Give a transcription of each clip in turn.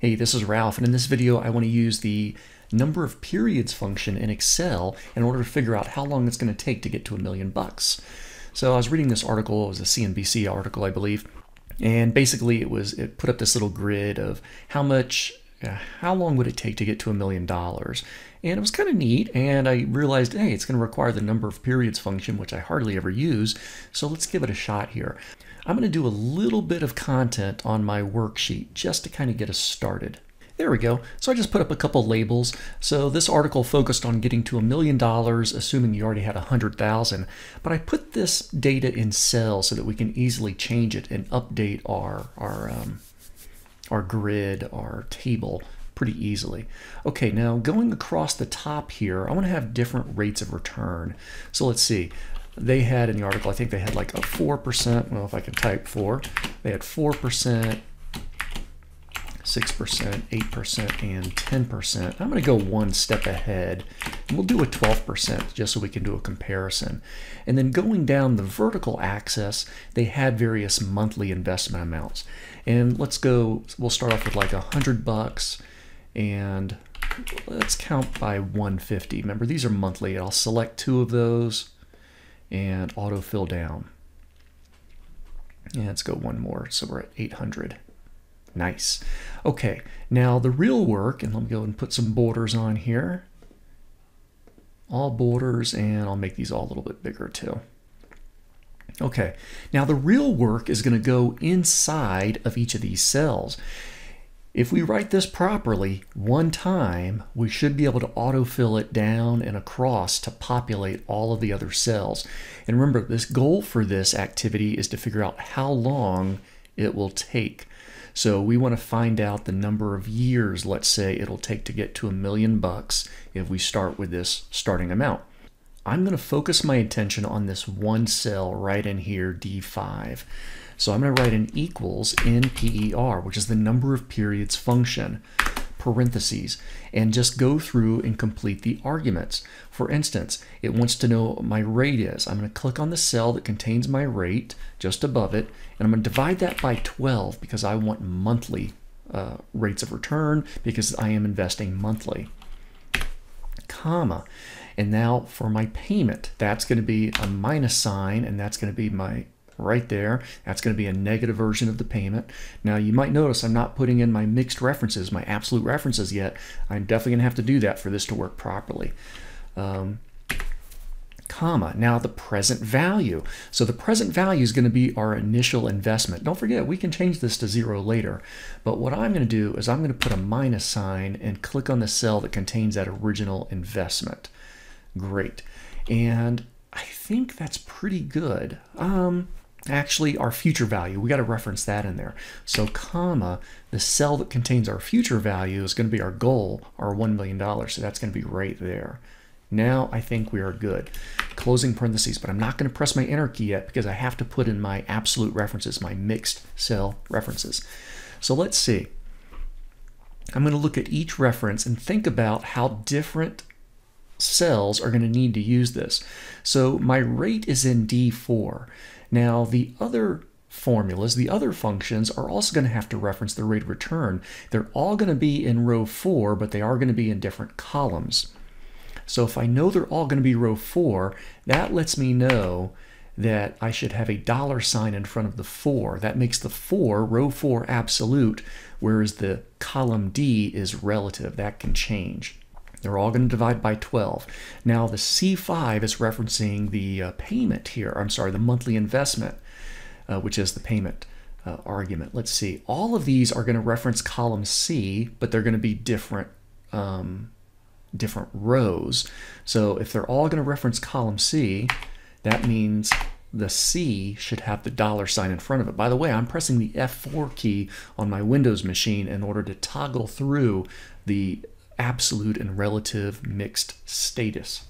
Hey, this is Ralph, and in this video I want to use the number of periods function in Excel in order to figure out how long it's going to take to get to a million bucks. So I was reading this article, it was a CNBC article, I believe, and basically it was it put up this little grid of how much how long would it take to get to a million dollars? And it was kind of neat, and I realized, hey, it's going to require the number of periods function, which I hardly ever use, so let's give it a shot here. I'm going to do a little bit of content on my worksheet just to kind of get us started. There we go. So I just put up a couple labels. So this article focused on getting to a million dollars, assuming you already had a hundred thousand. But I put this data in cells so that we can easily change it and update our our um, our grid, our table pretty easily. Okay, now going across the top here, I want to have different rates of return. So let's see they had in the article, I think they had like a 4%, well, if I can type 4, they had 4%, 6%, 8%, and 10%. I'm going to go one step ahead, and we'll do a 12% just so we can do a comparison. And then going down the vertical axis, they had various monthly investment amounts. And let's go, we'll start off with like a 100 bucks, and let's count by 150. Remember, these are monthly. I'll select two of those and autofill down. And let's go one more. So we're at 800. Nice. Okay, now the real work, and let me go and put some borders on here. All borders, and I'll make these all a little bit bigger too. Okay, now the real work is going to go inside of each of these cells. If we write this properly one time, we should be able to autofill it down and across to populate all of the other cells. And remember, this goal for this activity is to figure out how long it will take. So we want to find out the number of years, let's say, it'll take to get to a million bucks if we start with this starting amount. I'm going to focus my attention on this one cell right in here, D5. So I'm going to write an equals NPER, which is the number of periods function, parentheses, and just go through and complete the arguments. For instance, it wants to know what my rate is. I'm going to click on the cell that contains my rate just above it, and I'm going to divide that by 12 because I want monthly uh, rates of return because I am investing monthly. Comma. And now for my payment, that's going to be a minus sign, and that's going to be my right there. That's going to be a negative version of the payment. Now you might notice I'm not putting in my mixed references, my absolute references yet. I'm definitely going to have to do that for this to work properly. Um, comma. Now the present value. So the present value is going to be our initial investment. Don't forget, we can change this to zero later. But what I'm going to do is I'm going to put a minus sign and click on the cell that contains that original investment. Great. And I think that's pretty good. Um, actually our future value. We got to reference that in there. So comma, the cell that contains our future value is going to be our goal, our $1 million. So that's going to be right there. Now I think we are good. Closing parentheses, but I'm not going to press my enter key yet because I have to put in my absolute references, my mixed cell references. So let's see. I'm going to look at each reference and think about how different cells are going to need to use this. So my rate is in D4. Now, the other formulas, the other functions are also going to have to reference the rate of return. They're all going to be in row 4, but they are going to be in different columns. So if I know they're all going to be row 4, that lets me know that I should have a dollar sign in front of the 4. That makes the 4, row 4, absolute, whereas the column D is relative. That can change. They're all going to divide by 12. Now the C5 is referencing the uh, payment here. I'm sorry, the monthly investment, uh, which is the payment uh, argument. Let's see. All of these are going to reference column C, but they're going to be different um, different rows. So if they're all going to reference column C, that means the C should have the dollar sign in front of it. By the way, I'm pressing the F4 key on my Windows machine in order to toggle through the absolute and relative mixed status.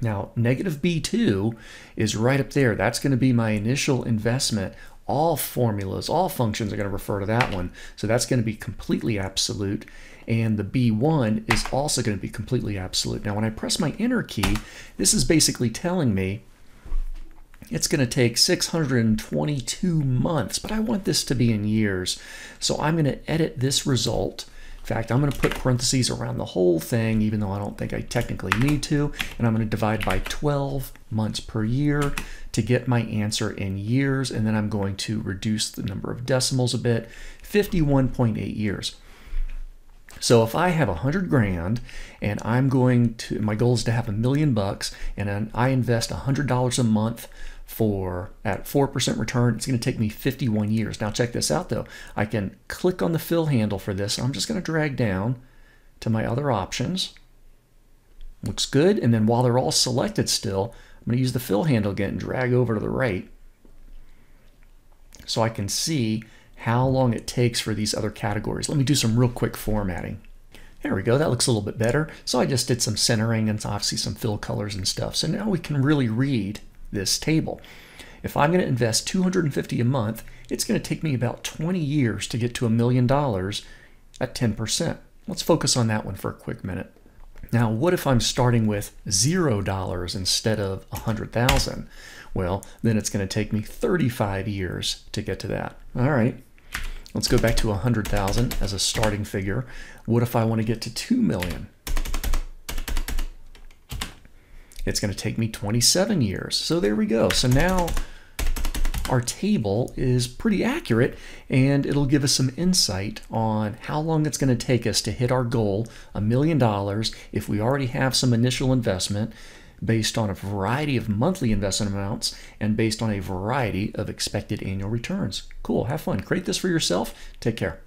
Now, negative B2 is right up there. That's going to be my initial investment. All formulas, all functions are going to refer to that one. So that's going to be completely absolute. And the B1 is also going to be completely absolute. Now, when I press my enter key, this is basically telling me it's going to take 622 months, but I want this to be in years. So I'm going to edit this result. In fact, I'm going to put parentheses around the whole thing, even though I don't think I technically need to. And I'm going to divide by 12 months per year to get my answer in years. And then I'm going to reduce the number of decimals a bit, 51.8 years. So if I have a hundred grand and I'm going to, my goal is to have a million bucks and I invest a hundred dollars a month for at 4% return, it's going to take me 51 years. Now check this out though. I can click on the fill handle for this. I'm just going to drag down to my other options. Looks good. And then while they're all selected still, I'm going to use the fill handle again and drag over to the right so I can see how long it takes for these other categories. Let me do some real quick formatting. There we go, that looks a little bit better. So I just did some centering and obviously some fill colors and stuff. So now we can really read this table. If I'm gonna invest 250 a month, it's gonna take me about 20 years to get to a million dollars at 10%. Let's focus on that one for a quick minute. Now, what if I'm starting with $0 instead of 100,000? Well, then it's going to take me 35 years to get to that. All right, Let's go back to 100,000 as a starting figure. What if I want to get to 2 million? It's going to take me 27 years. So there we go. So now our table is pretty accurate and it'll give us some insight on how long it's going to take us to hit our goal, a million dollars, if we already have some initial investment based on a variety of monthly investment amounts and based on a variety of expected annual returns. Cool, have fun. Create this for yourself. Take care.